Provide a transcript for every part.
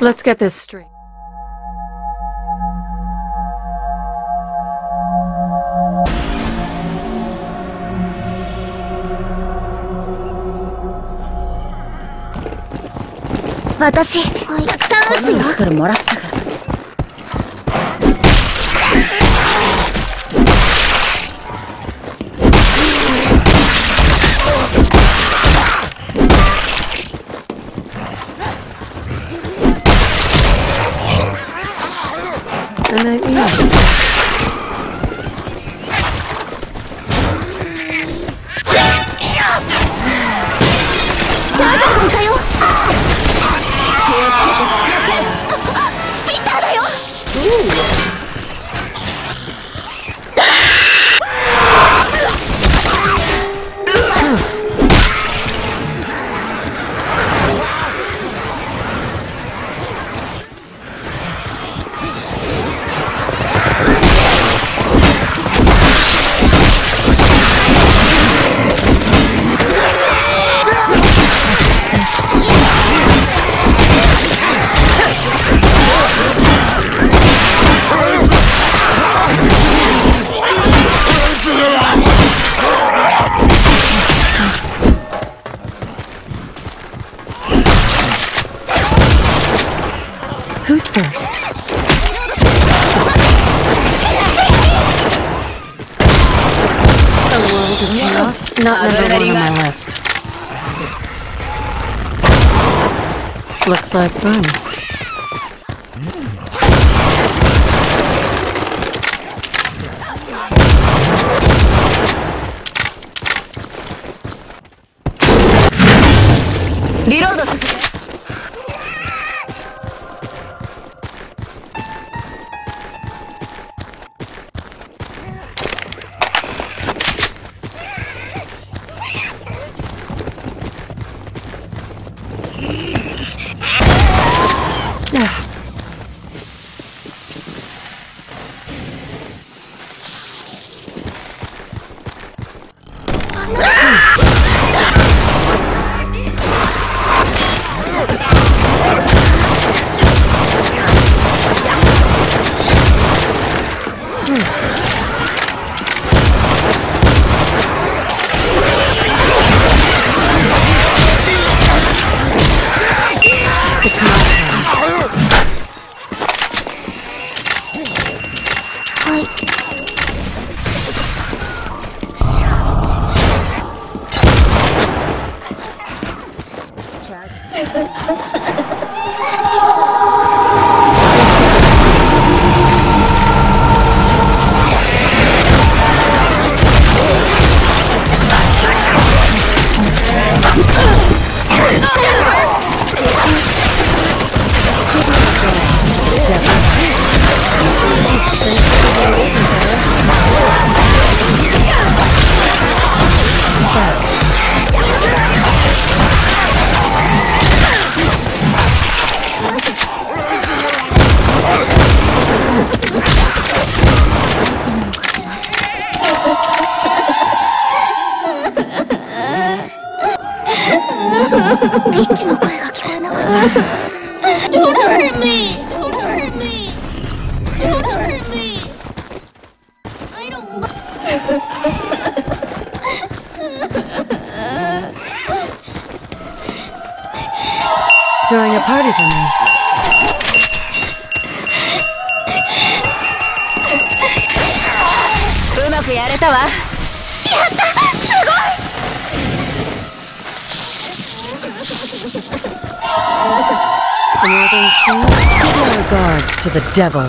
Let's get this straight. 私、たくさん撃つよピストルもらったから Looks like fun. It's devil.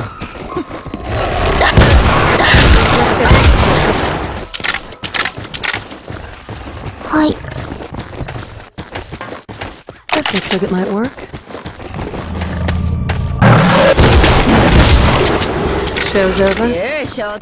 Hi. This looks like it might work. Show's over. よ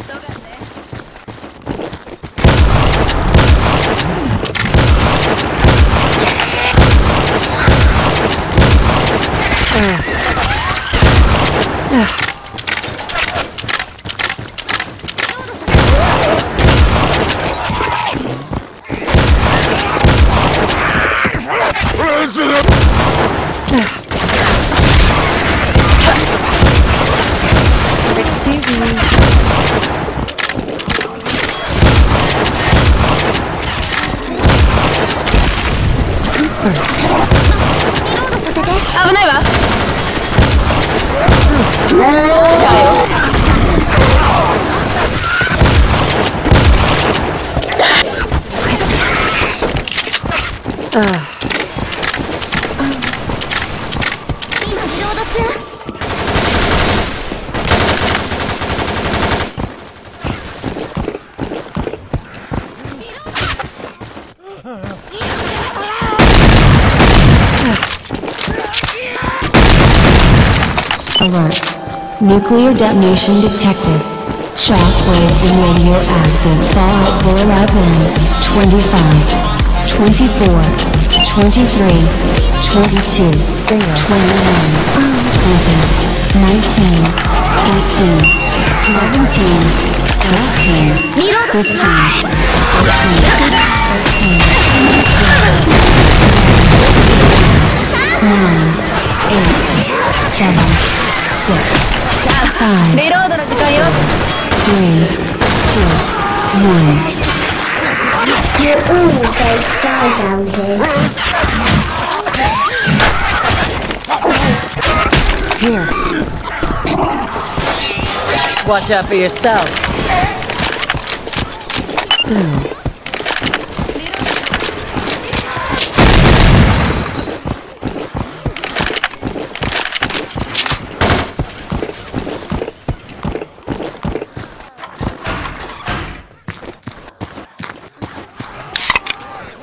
危ないわ。ああ detonation detected. Shockwave and radioactive fallout will arrive in 25, 24, 23, 22, 21, 20, 19, 18, 17, 16, 15, 14, 13, 12, 9, 8, 7, 6, Five. Three, two, one. You're going to die down here. Here. Watch out for yourself. Soon.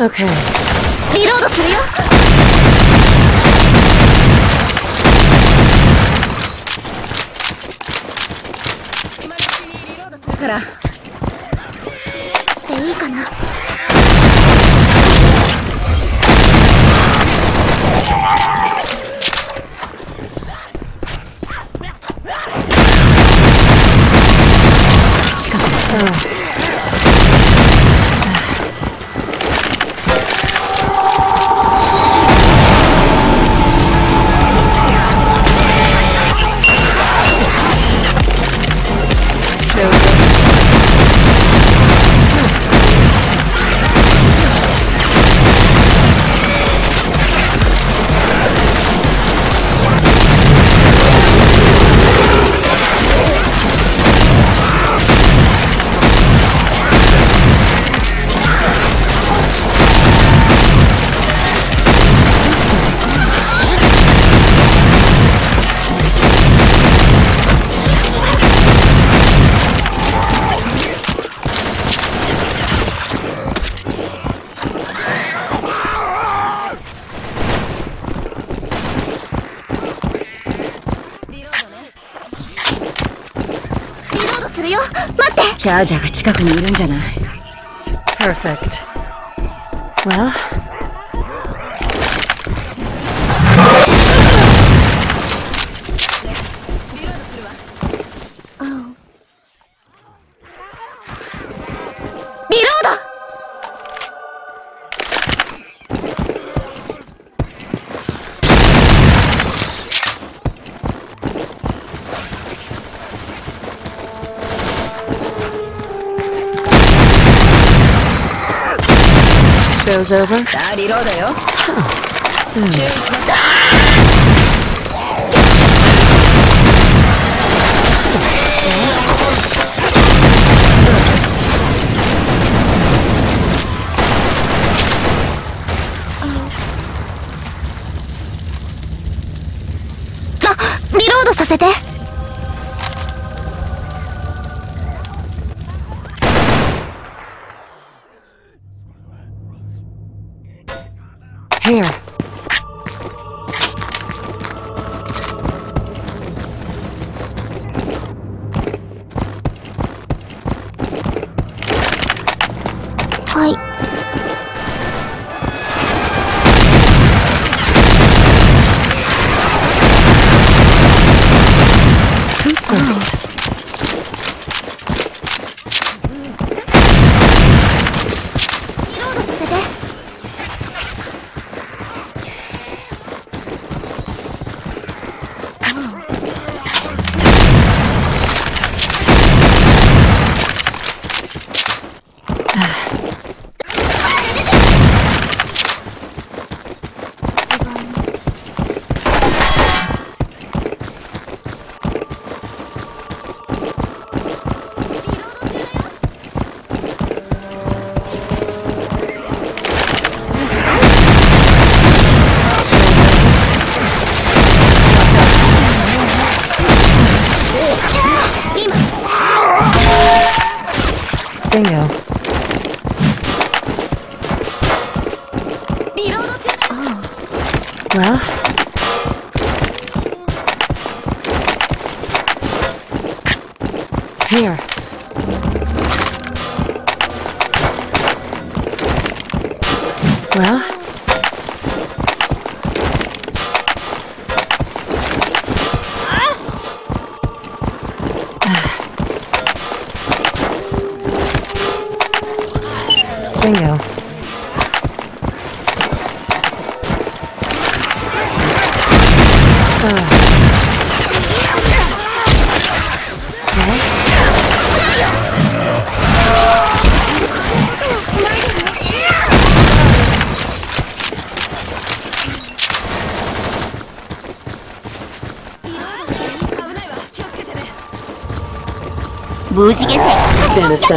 Okay. リロードするよ。今のうちにリロードするから。していいかな？近くにいるんじゃない Perfect. Well, those over? That it all there. Soon.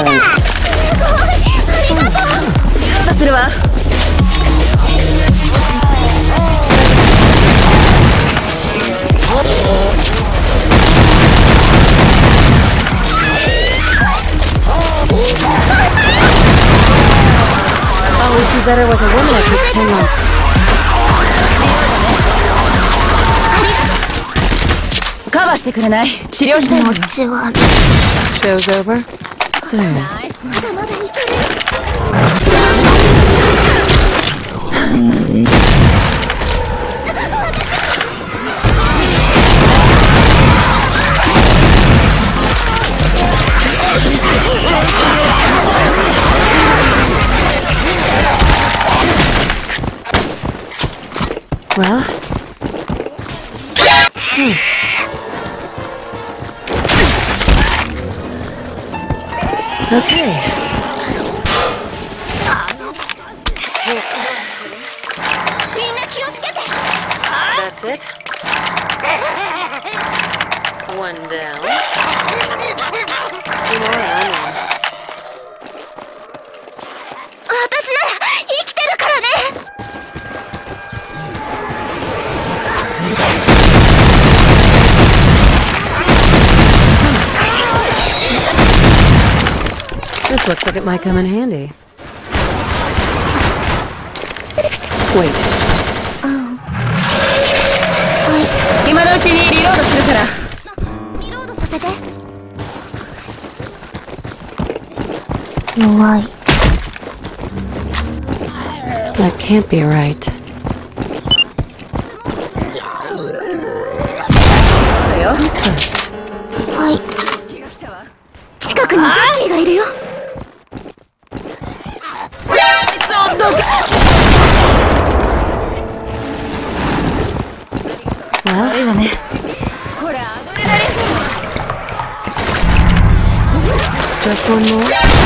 たい突破するわありがとう。カバーしてくれない？治療しても Show's. So. Well... Okay. might come in handy. Wait. Oh. I... That can't be right. Who's this? はい。近くにジャッキーがいるよ。わあ今ね。これアドレナリズムドラゴの。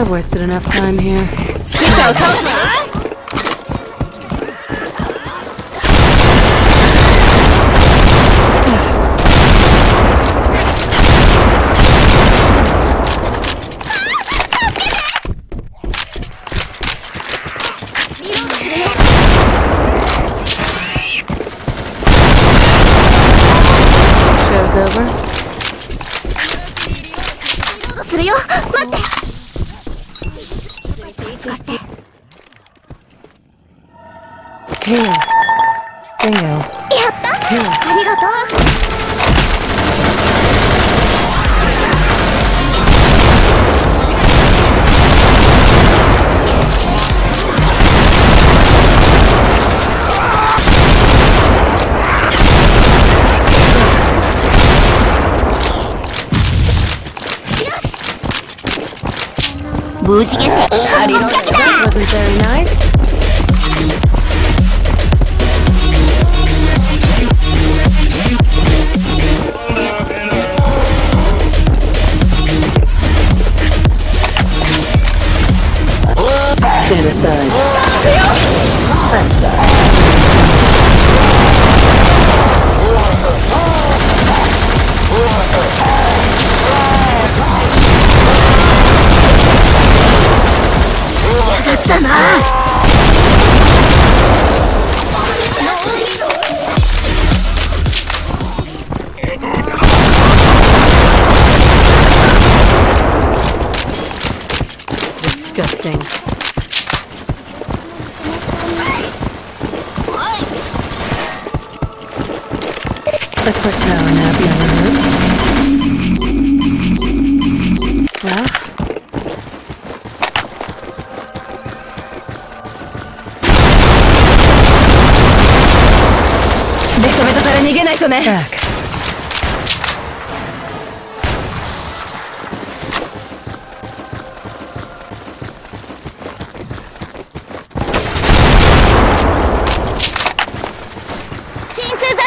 I've wasted enough time here. スピ Disgusting. A quick power nap よね。Tak.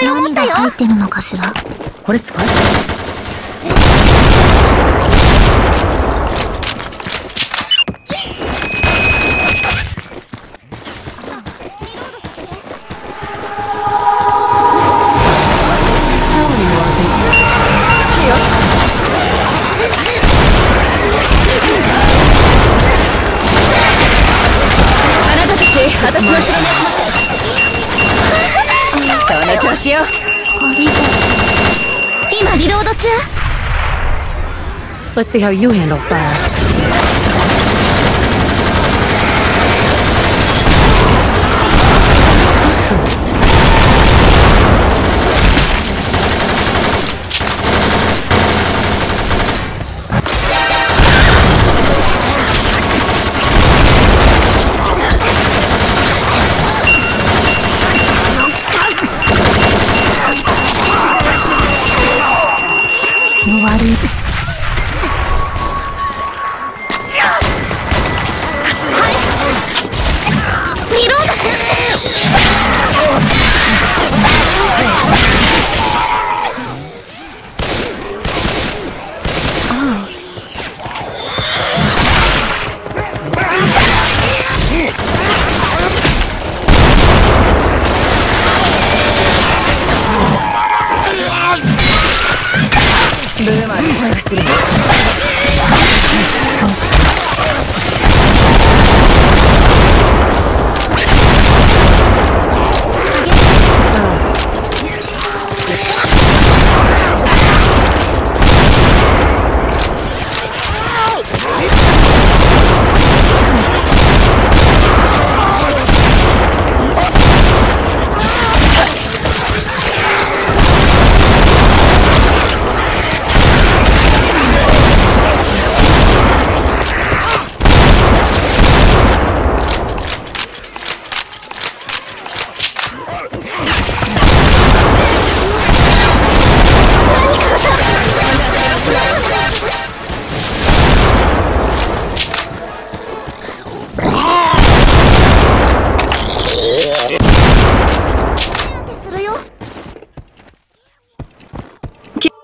剤を持ったよ。何が入ってるのかしら？これ使え。ってその調子よ今リロード中 Let's see how you handle fire.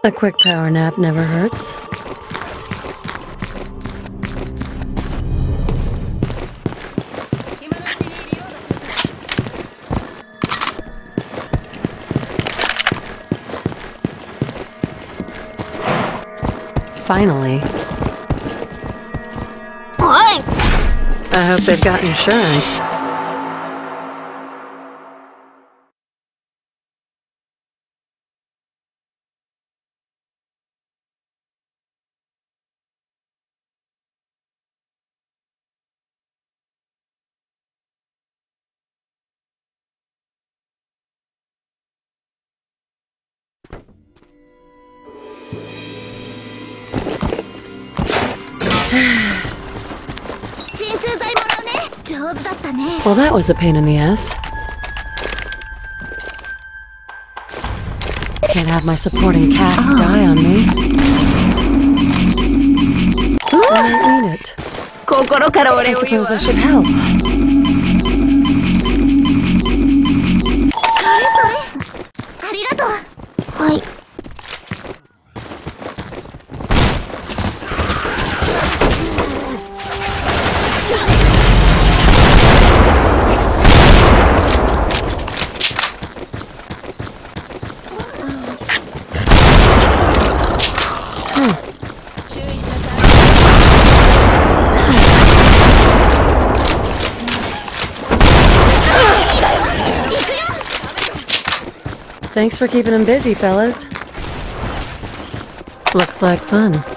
A quick power nap never hurts. Finally. I hope they've got insurance. was a pain in the ass. Can't have my supporting cast die on me. I mean it. I suppose I should help. Thanks for keeping him busy, fellas. Looks like fun.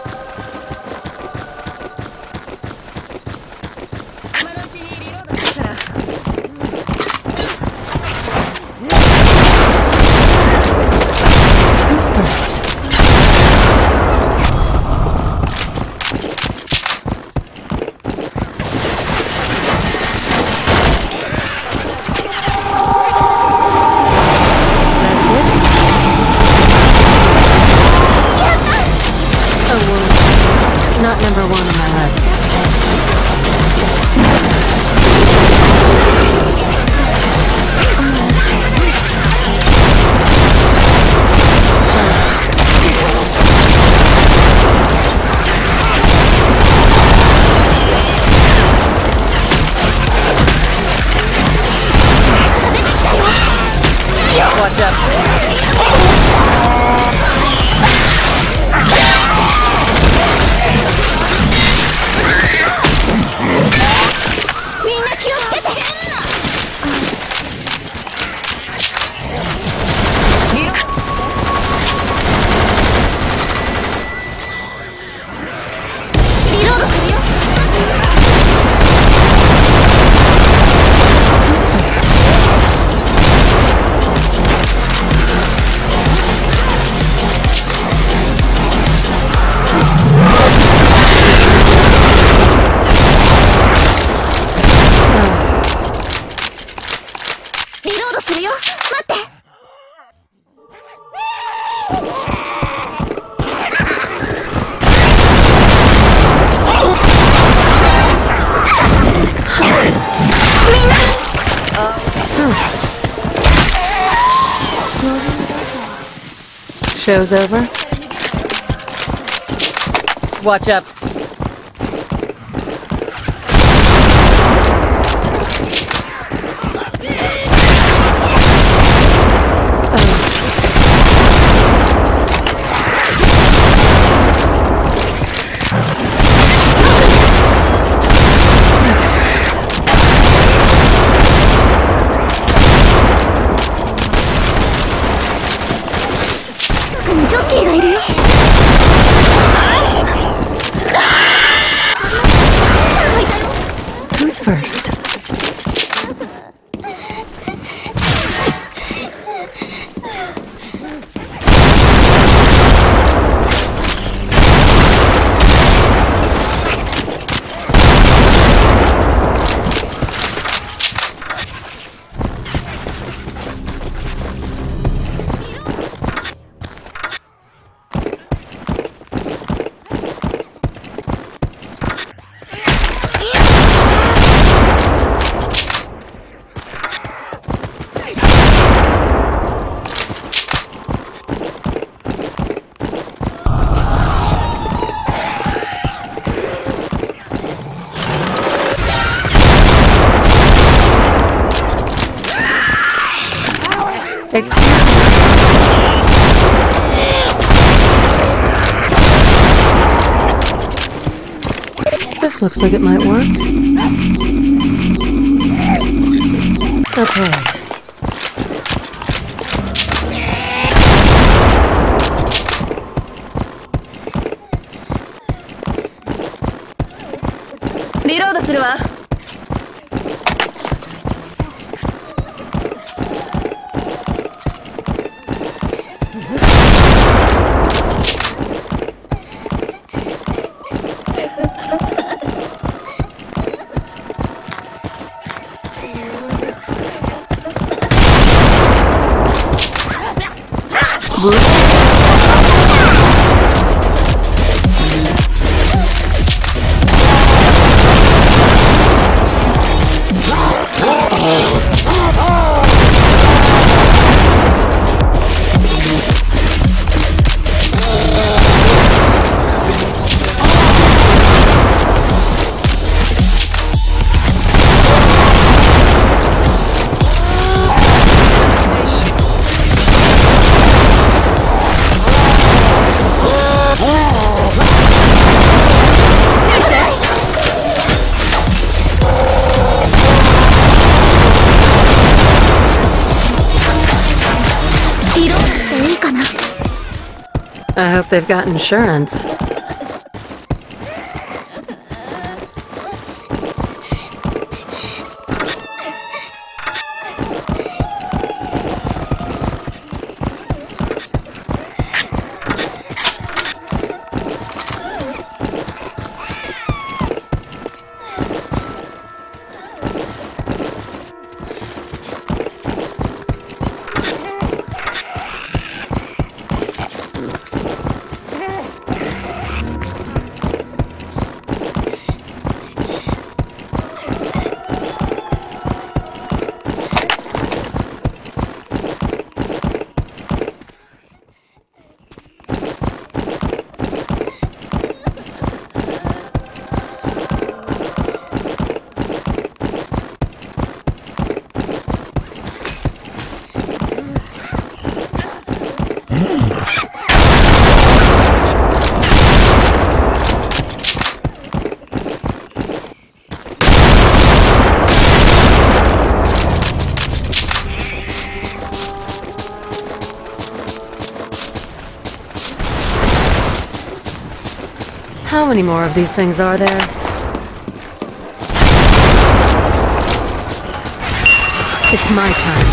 show's over. Watch up. fix This looks like it might work. Okay. I hope they've got insurance. of these things, are there? It's my turn.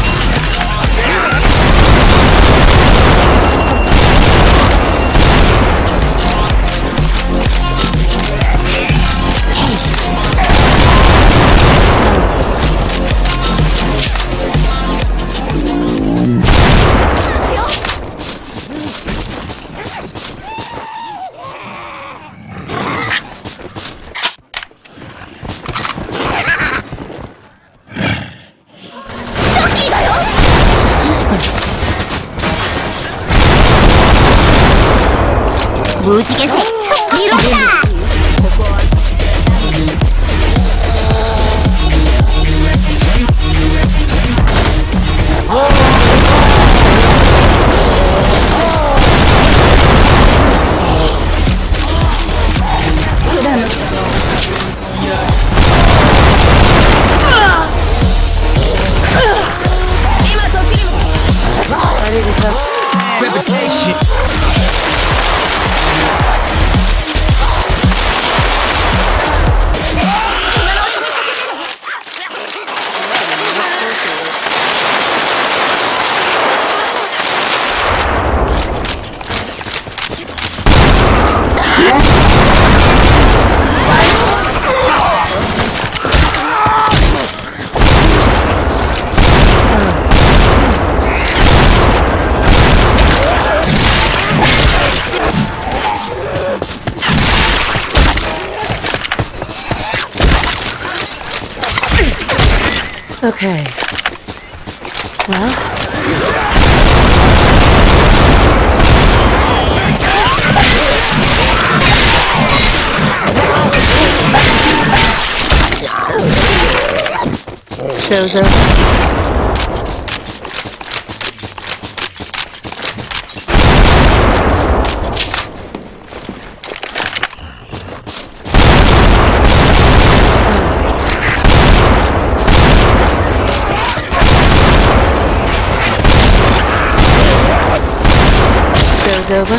Chozo. Chozo.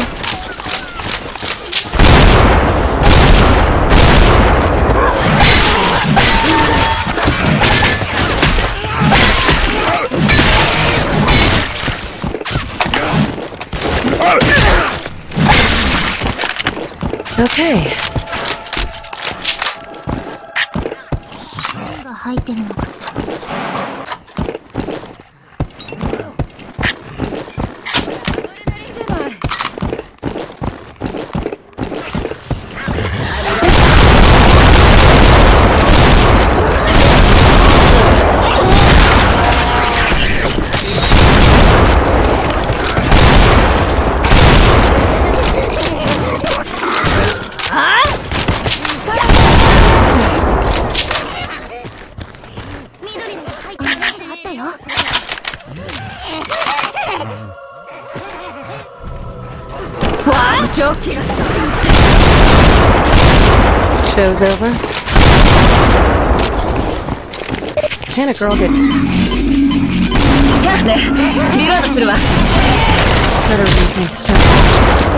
structure.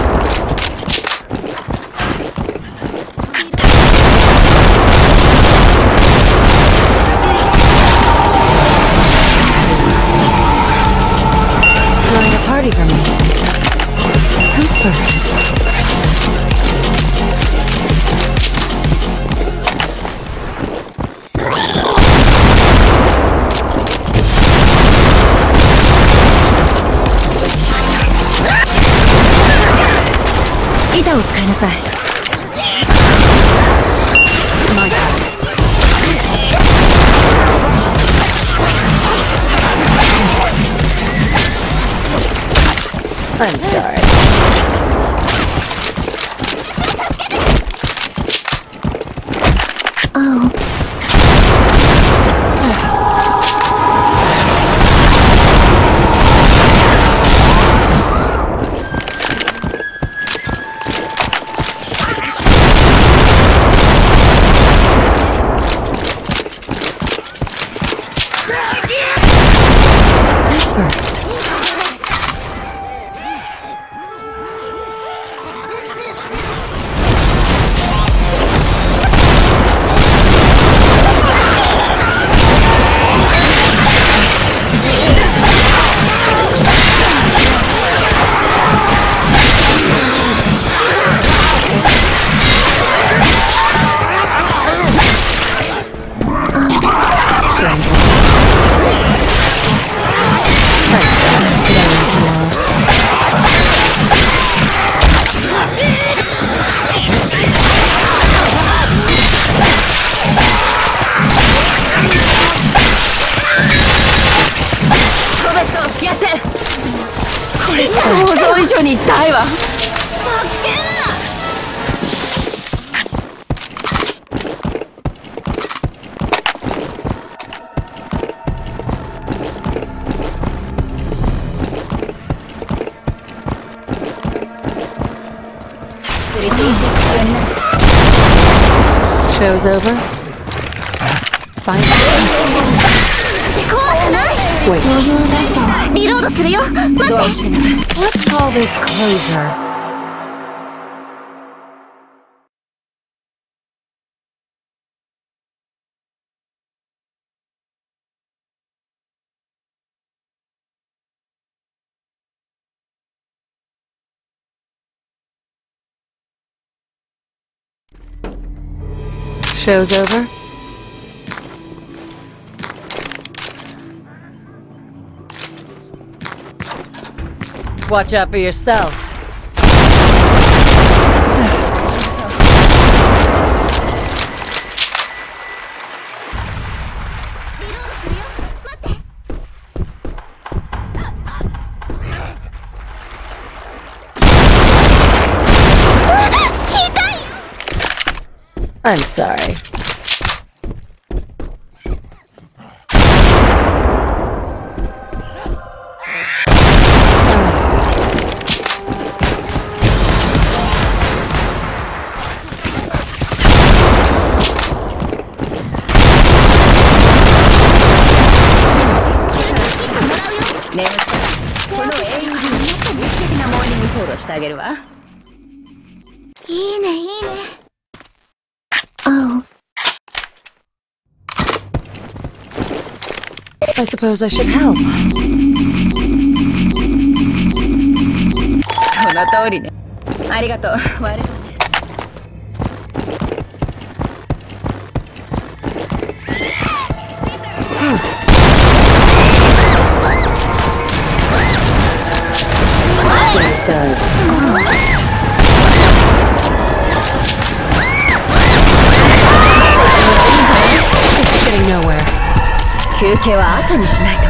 is over, find Wait. Let's call this closure. Show's over. Watch out for yourself. I'm sorry. I suppose I should help. その通りね。ありがとう。悪い。受けは後にしないと。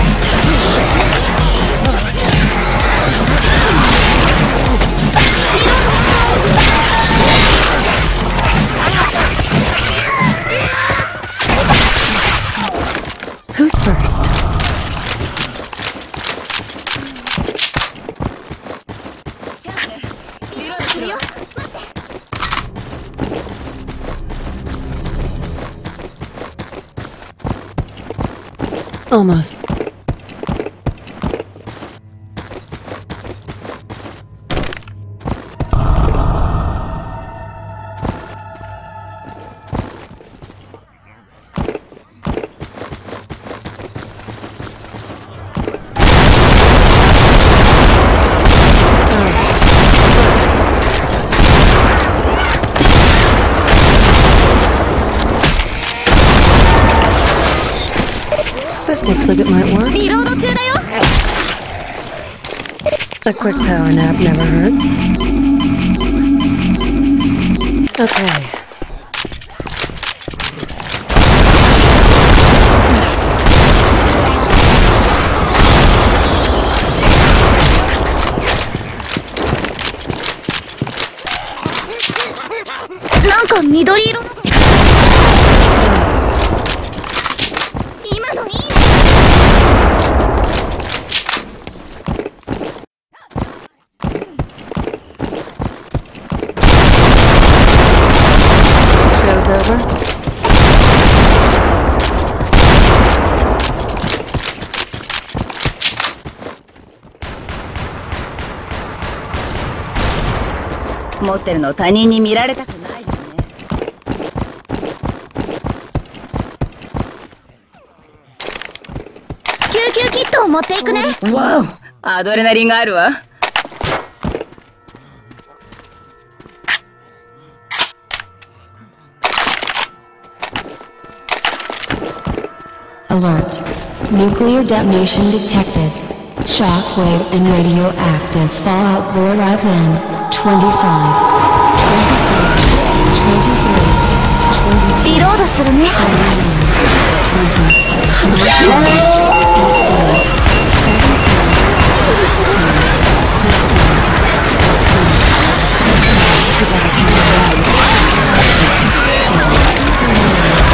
Almost. Power nap never hurts. Okay. Huh? ってるの他人に見られたくないよね救急キットを持っていくねわおアドレナリンがあるわ Alert. Nuclear detonation detected. Shockwave and radioactive fallout will arrive in 25, 23, 23, 22, 21, 20, 18, 17, 18, 15, 18, 18, 18, 18, 18, 18, 18, 18, 18, 18, 18, 18, 18, 18, 18,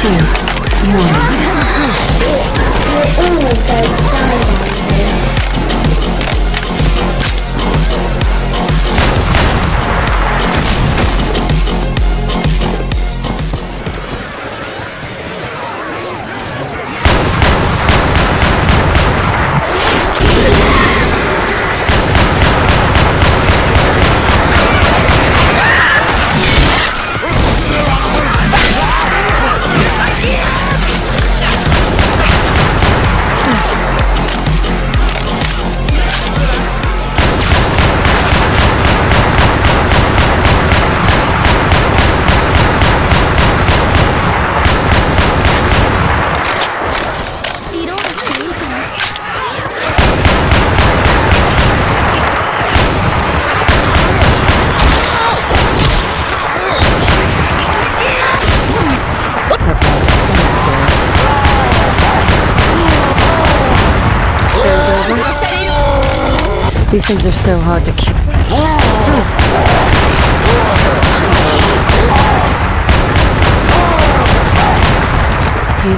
two, one.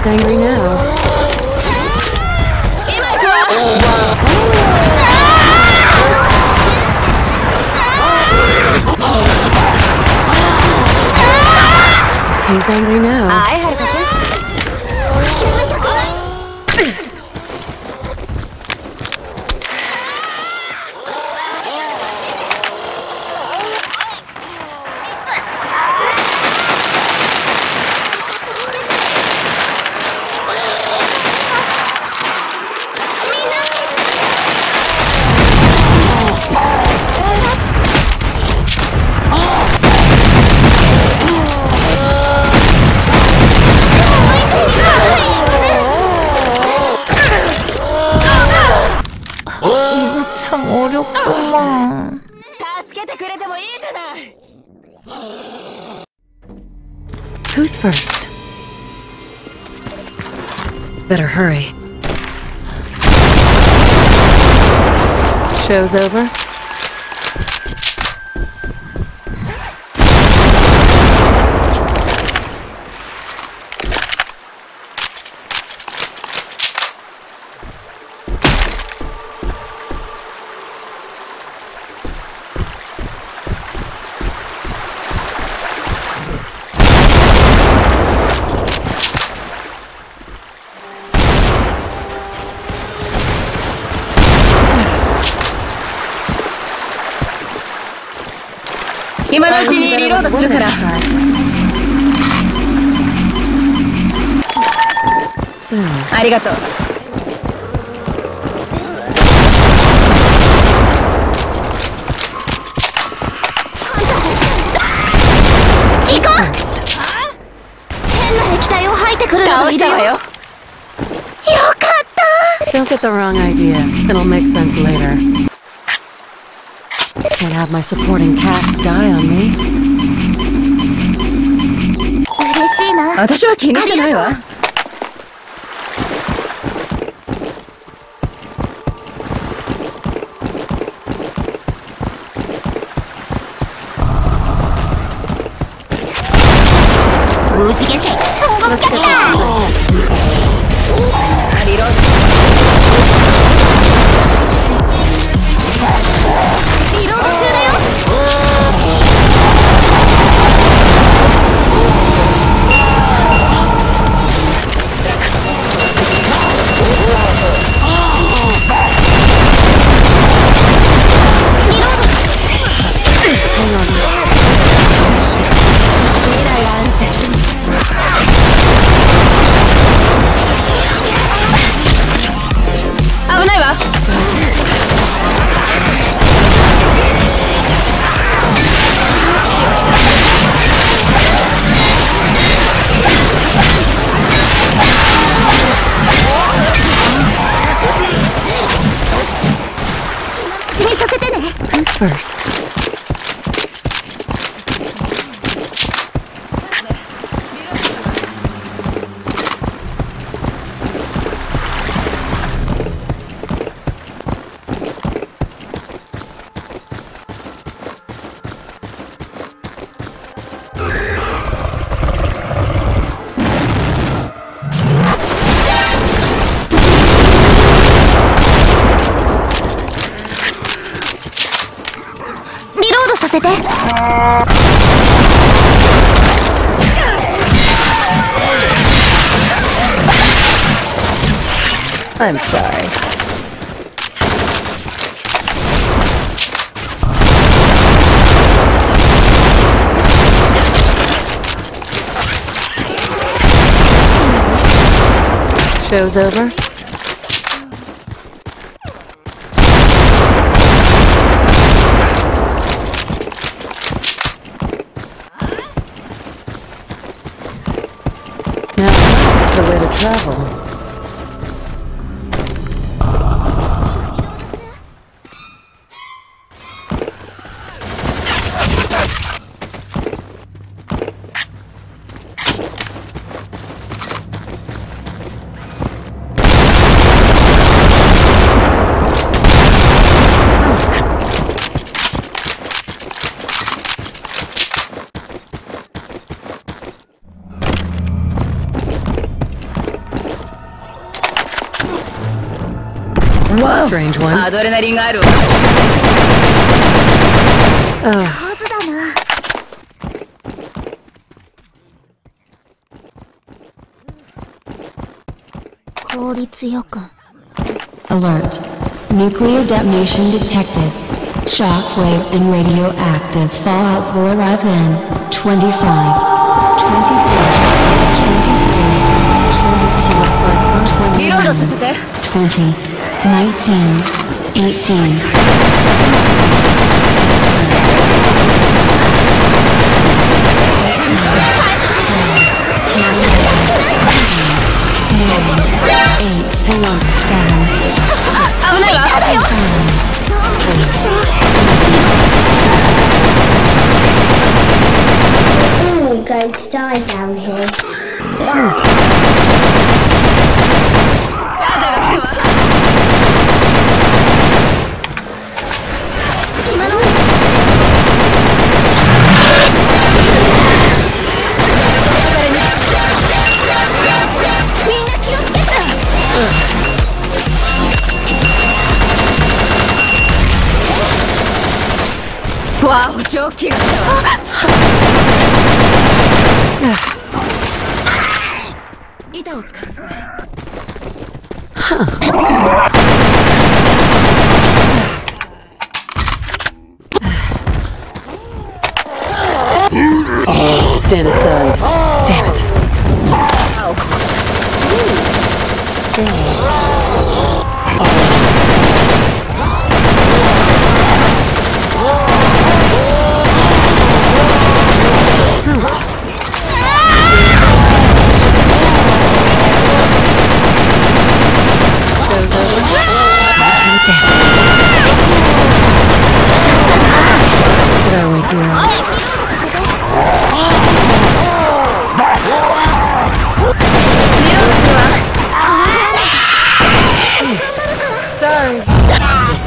Angry first? Better hurry. Show's over. がとう First. 変な液体を吐いてくるのが倒いるよ。よかった。Don't get the wrong idea. It'll make sense later. Can't have my supporting cast die on me. 嬉しいな。私は気にしてないわが来 I'm sorry. Show's over. アドレナリンがあるわ Ugh. 上手だな。効率よく。 Alert. Nuclear detonation detected. Shockwave and radioactive fallout will arrive in 25, 24, 23, リロード 22, させて 20, nineteen, eighteen, I'm going to die.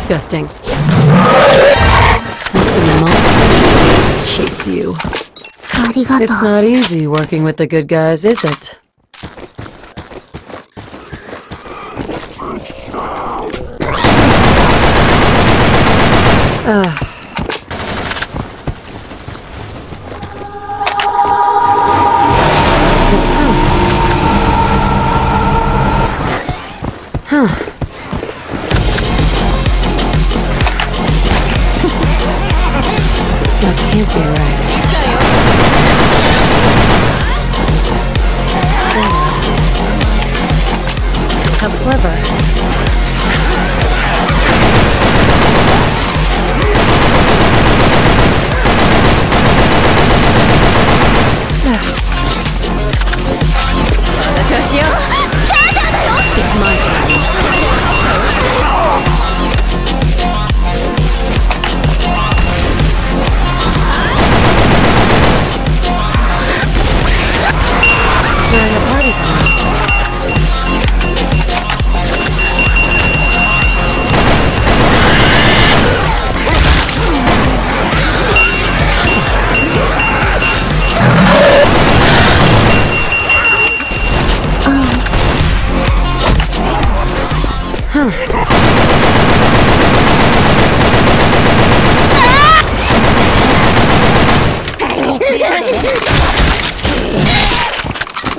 disgusting. Chase you. It's not easy working with the good guys, is it? Ugh.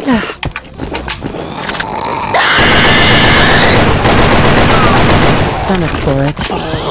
Stomach for it.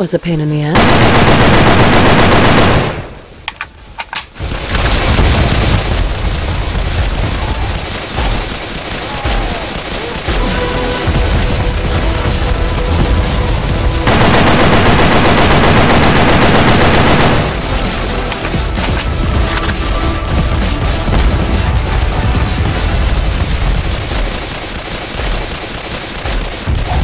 Was a pain in the ass.